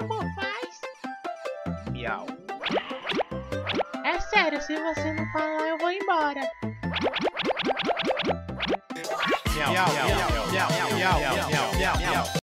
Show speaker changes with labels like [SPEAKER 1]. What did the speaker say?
[SPEAKER 1] amor faz?
[SPEAKER 2] Miau.
[SPEAKER 1] É sério, se você não falar, eu vou embora.
[SPEAKER 2] Miau, miau, miau, miau, miau, miau, miau, miau.